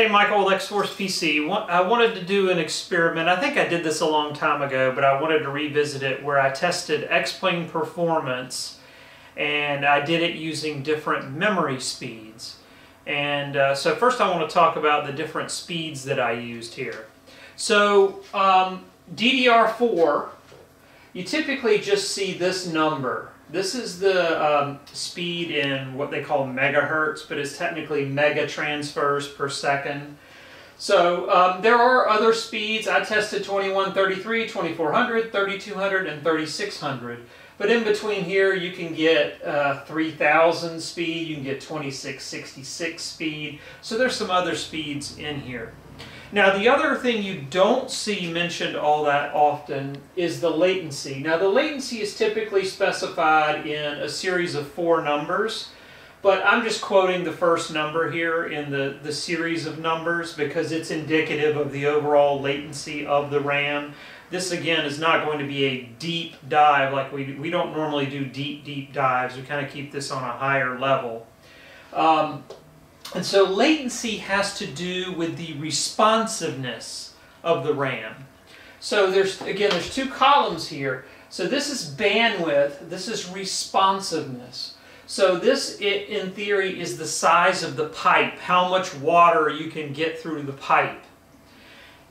Hey Michael with X-Force PC. I wanted to do an experiment. I think I did this a long time ago, but I wanted to revisit it where I tested X-Plane performance and I did it using different memory speeds. And uh, so first I want to talk about the different speeds that I used here. So um, DDR4, you typically just see this number this is the um, speed in what they call megahertz, but it's technically mega transfers per second. So um, there are other speeds. I tested 2133, 2400, 3200, and 3600. But in between here, you can get uh, 3000 speed, you can get 2666 speed. So there's some other speeds in here. Now the other thing you don't see mentioned all that often is the latency. Now the latency is typically specified in a series of four numbers, but I'm just quoting the first number here in the, the series of numbers because it's indicative of the overall latency of the RAM. This again is not going to be a deep dive like we, we don't normally do deep, deep dives. We kind of keep this on a higher level. Um, and so latency has to do with the responsiveness of the RAM. So there's, again, there's two columns here. So this is bandwidth, this is responsiveness. So this, in theory, is the size of the pipe, how much water you can get through the pipe.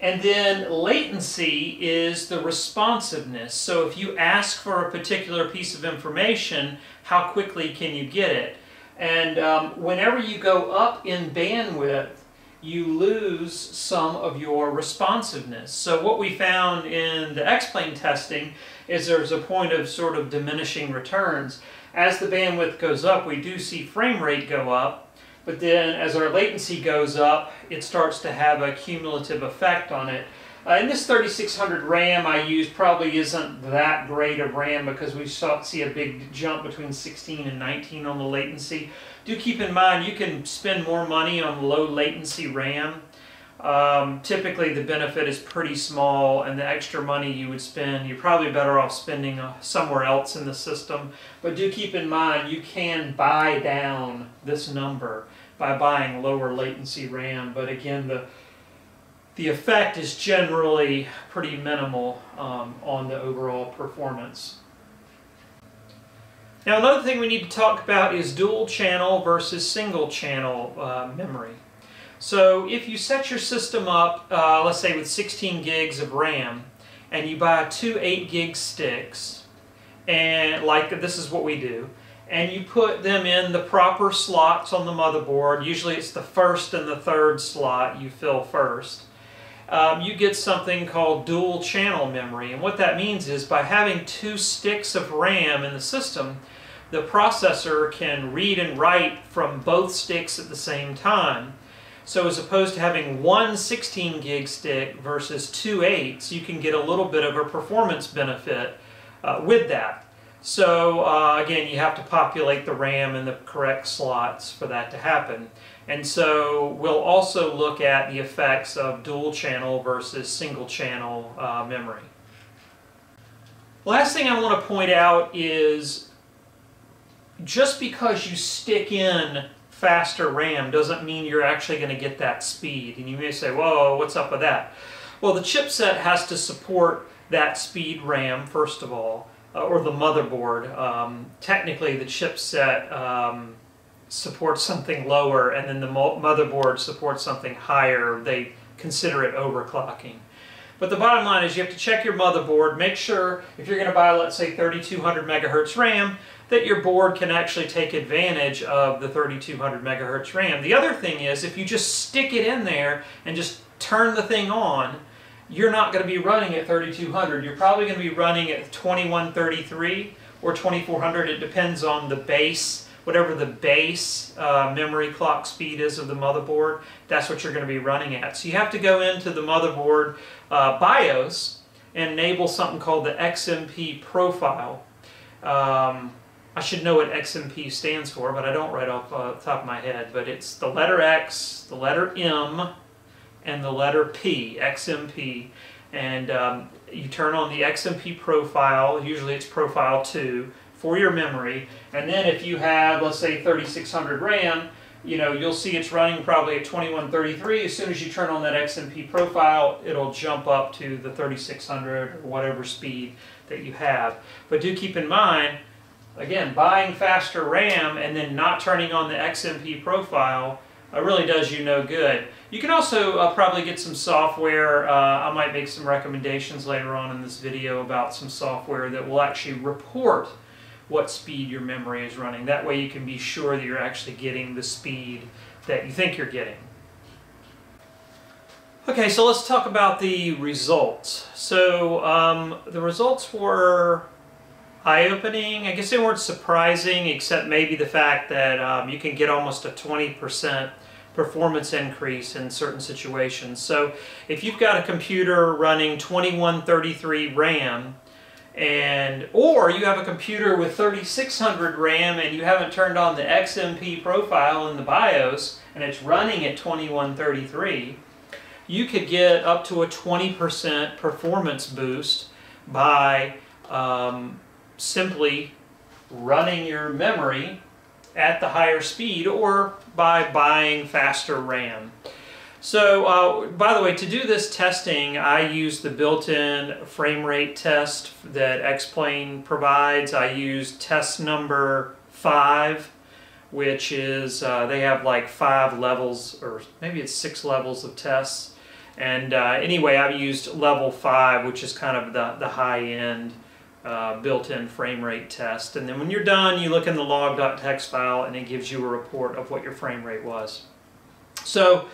And then latency is the responsiveness. So if you ask for a particular piece of information, how quickly can you get it? And um, whenever you go up in bandwidth, you lose some of your responsiveness. So what we found in the X-plane testing is there's a point of sort of diminishing returns. As the bandwidth goes up, we do see frame rate go up, but then as our latency goes up, it starts to have a cumulative effect on it. Uh, and this 3600 RAM I use probably isn't that great of RAM because we saw, see a big jump between 16 and 19 on the latency. Do keep in mind you can spend more money on low latency RAM. Um, typically the benefit is pretty small and the extra money you would spend, you're probably better off spending uh, somewhere else in the system. But do keep in mind you can buy down this number by buying lower latency RAM. But again, the the effect is generally pretty minimal um, on the overall performance. Now another thing we need to talk about is dual channel versus single channel uh, memory. So if you set your system up, uh, let's say with 16 gigs of RAM, and you buy two 8 gig sticks, and like this is what we do, and you put them in the proper slots on the motherboard, usually it's the first and the third slot you fill first, um, you get something called dual channel memory. And what that means is by having two sticks of RAM in the system, the processor can read and write from both sticks at the same time. So as opposed to having one 16 gig stick versus two 8s, you can get a little bit of a performance benefit uh, with that. So uh, again, you have to populate the RAM in the correct slots for that to happen. And so we'll also look at the effects of dual channel versus single channel uh, memory. Last thing I want to point out is just because you stick in faster RAM doesn't mean you're actually going to get that speed. And you may say, whoa, what's up with that? Well, the chipset has to support that speed RAM, first of all, uh, or the motherboard. Um, technically, the chipset um, supports something lower and then the motherboard supports something higher, they consider it overclocking. But the bottom line is you have to check your motherboard, make sure if you're going to buy, let's say, 3200 megahertz RAM, that your board can actually take advantage of the 3200 megahertz RAM. The other thing is if you just stick it in there and just turn the thing on, you're not going to be running at 3200. You're probably going to be running at 2133 or 2400. It depends on the base whatever the base uh, memory clock speed is of the motherboard, that's what you're going to be running at. So you have to go into the motherboard uh, BIOS and enable something called the XMP profile. Um, I should know what XMP stands for, but I don't right off uh, the top of my head. But it's the letter X, the letter M, and the letter P, XMP. And um, you turn on the XMP profile, usually it's profile 2, for your memory. And then if you have, let's say, 3600 RAM, you know, you'll see it's running probably at 2133. As soon as you turn on that XMP profile, it'll jump up to the 3600 or whatever speed that you have. But do keep in mind, again, buying faster RAM and then not turning on the XMP profile uh, really does you no good. You can also uh, probably get some software. Uh, I might make some recommendations later on in this video about some software that will actually report what speed your memory is running. That way you can be sure that you're actually getting the speed that you think you're getting. Okay, so let's talk about the results. So um, the results were eye-opening. I guess they weren't surprising, except maybe the fact that um, you can get almost a 20% performance increase in certain situations. So if you've got a computer running 2133 RAM, and or you have a computer with 3600 RAM and you haven't turned on the XMP profile in the BIOS and it's running at 2133, you could get up to a 20% performance boost by um, simply running your memory at the higher speed or by buying faster RAM. So, uh, by the way, to do this testing, I use the built-in frame rate test that X-Plane provides. I use test number five, which is, uh, they have like five levels, or maybe it's six levels of tests. And uh, anyway, I've used level five, which is kind of the, the high-end uh, built-in frame rate test. And then when you're done, you look in the log.txt file and it gives you a report of what your frame rate was. So,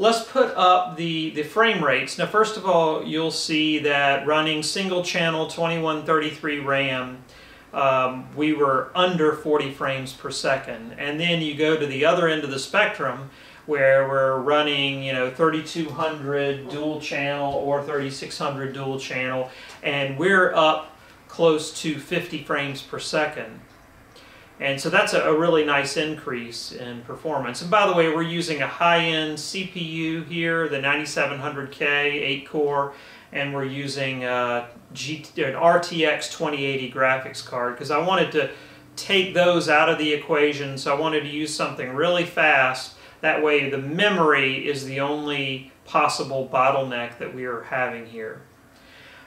Let's put up the, the frame rates. Now first of all, you'll see that running single channel 2133 RAM, um, we were under 40 frames per second. And then you go to the other end of the spectrum where we're running, you know, 3200 dual channel or 3600 dual channel, and we're up close to 50 frames per second. And so that's a, a, really nice increase in performance. And by the way, we're using a high-end CPU here, the 9700K 8-core, and we're using an RTX 2080 graphics card because I wanted to take those out of the equation. So I wanted to use something really fast. That way the memory is the only possible bottleneck that we are having here.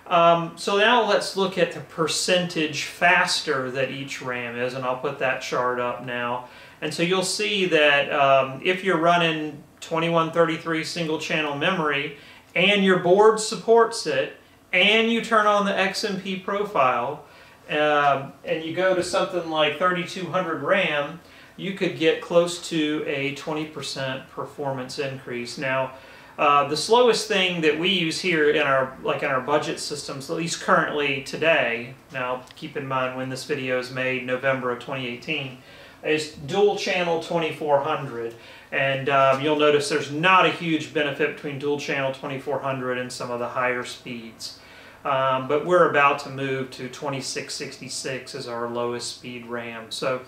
Um, so now let's look at the percentage faster that each RAM is, and I'll put that chart up now. And so you'll see that um, if you're running 2133 single channel memory and your board supports it, and you turn on the XMP profile, uh, and you go to something like 3200 RAM, you could get close to a 20% performance increase. Now, uh, the slowest thing that we use here in our like in our budget systems, at least currently today, now keep in mind when this video is made, November of 2018, is dual channel 2400. And um, you'll notice there's not a huge benefit between dual channel 2400 and some of the higher speeds. Um, but we're about to move to 2666 as our lowest speed RAM. So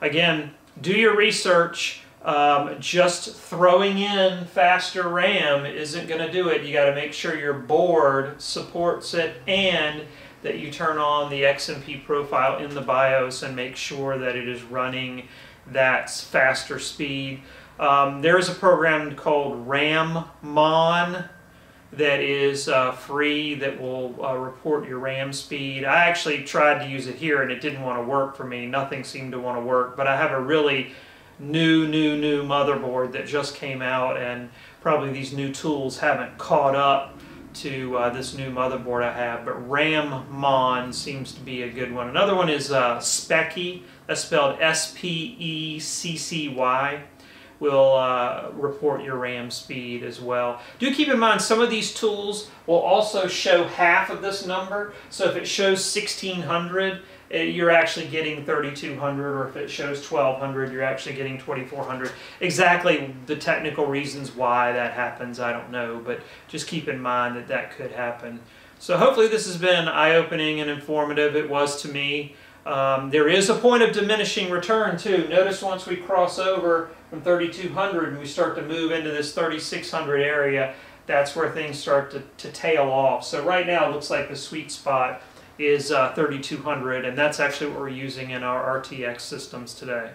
again, do your research. Um, just throwing in faster RAM isn't going to do it. You got to make sure your board supports it and that you turn on the XMP profile in the BIOS and make sure that it is running that faster speed. Um, there is a program called RAMMON that is uh, free that will uh, report your RAM speed. I actually tried to use it here and it didn't want to work for me. Nothing seemed to want to work, but I have a really new, new, new motherboard that just came out and probably these new tools haven't caught up to uh, this new motherboard I have, but RAMMON seems to be a good one. Another one is uh, Speccy, that's spelled S-P-E-C-C-Y, will uh, report your RAM speed as well. Do keep in mind some of these tools will also show half of this number, so if it shows 1600, Eh, you're actually getting 3200 or if it shows 1200 you're actually getting 2400 exactly the technical reasons why that happens I don't know but just keep in mind that that could happen. So hopefully this has been eye-opening and informative. It was to me. Um, there is a point of diminishing return too. Notice once we cross over from 3200 and we start to move into this 3600 area that's where things start to, to tail off. So right now it looks like the sweet spot is uh, 3200 and that's actually what we're using in our RTX systems today.